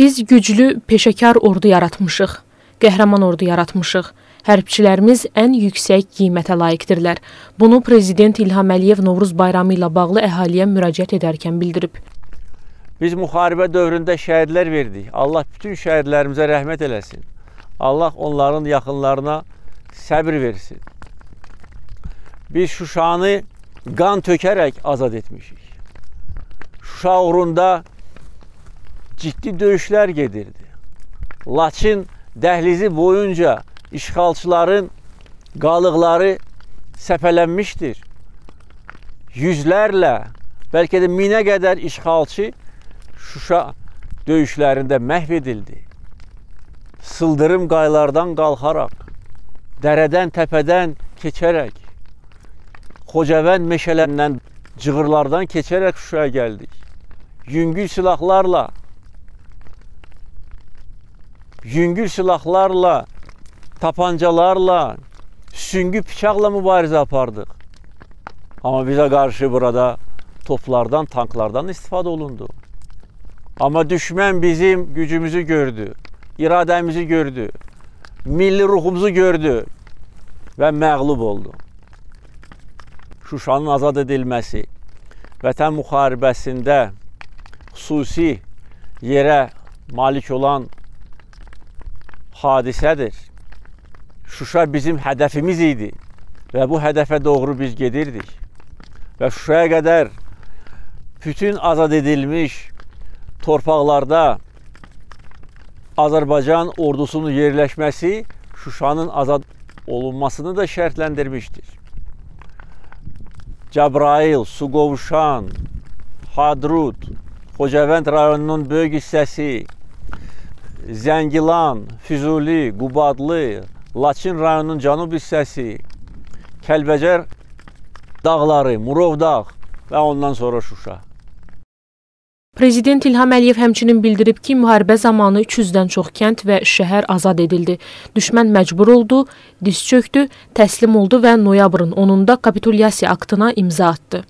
Biz güclü, peşəkar ordu yaratmışıq. Qəhrəman ordu yaratmışıq. Hərbçilərimiz ən yüksək qiymətə layiqdirlər. Bunu prezident İlham Əliyev Novruz bayramı ilə bağlı əhaliyə müraciət edərkən bildirib. Biz müharibə dövründə şəhidlər verdik. Allah bütün şəhidlərimizə rəhmət eləsin. Allah onların yaxınlarına səbir versin. Biz Şuşanı qan tökərək azad etmişik. Şuşa uğrunda ciddi döyüşlər gedirdi. Laçın dəhlizi boyunca işğalçıların qalıqları səpələnmişdir. Yüzlərlə, bəlkə də minə qədər işğalçı Şuşa döyüşlərində məhv edildi. Sıldırım qaylardan qalxaraq, dərədən, təpədən keçərək, Xocavənd meşələrindən, cığırlardan keçərək Şuşaya gəldik. Yüngül silahlarla yüngül silahlarla, tapancalarla, süngü bıçaqla mübarizə apardıq. Amma bizə qarşı burada toplardan, tanklardan istifadə olundu. Amma düşmən bizim gücümüzü gördü, iradəmizi gördü, milli ruhumuzu gördü və məğlub oldu. Şuşanın azad edilməsi, vətən müharibəsində xüsusi yerə malik olan hadisədir. Şuşa bizim hədəfimiz idi və bu hədəfə doğru biz gedirdik. Və Şuşaya qədər bütün azad edilmiş torpaqlarda Azərbaycan ordusunun yerləşməsi Şuşanın azad olunmasını da şərtləndirmişdir. Cəbrayıl, Suqovuşan, Hadrut, Xocavənd rayonunun böyük hissəsi, Zəngilan, Füzuli, Qubadlı, Laçın rayonunun cənub hissəsi, Kəlbəcər dağları, Murovdağ və ondan sonra Şuşa. Prezident İlham Əliyev həmçinin bildirib ki, müharibə zamanı 300-dən çox kənd və şəhər azad edildi. Düşmən məcbur oldu, diz çökdü, təslim oldu və noyabrın 10-da kapitulyasiya aktına imza atdı.